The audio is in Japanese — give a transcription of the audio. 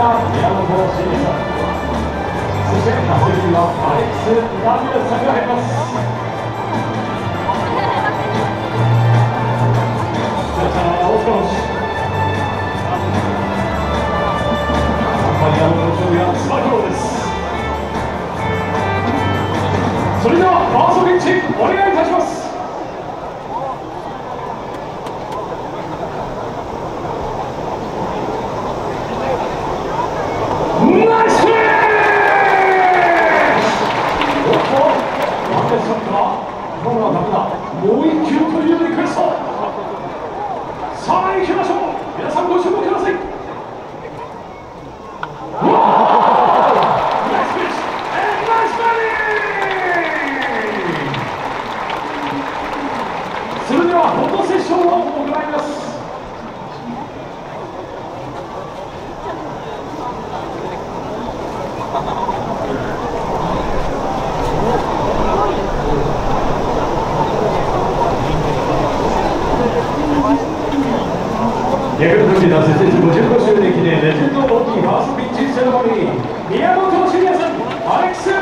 宮本慎二さんそして打席にはアレックス・ラミレスさんが入りますそれではファーストピッチお願いいたしますナイスプレーおっと何でしょうか今のはダメだもう一球というリクエストさあ行きましょう。皆さんご注目ください。それではフォトセッションを行いますヤクルト時の設立55周年記念レジェンドボッキーファーストピッチセレモニー宮本慎也さんアレックス・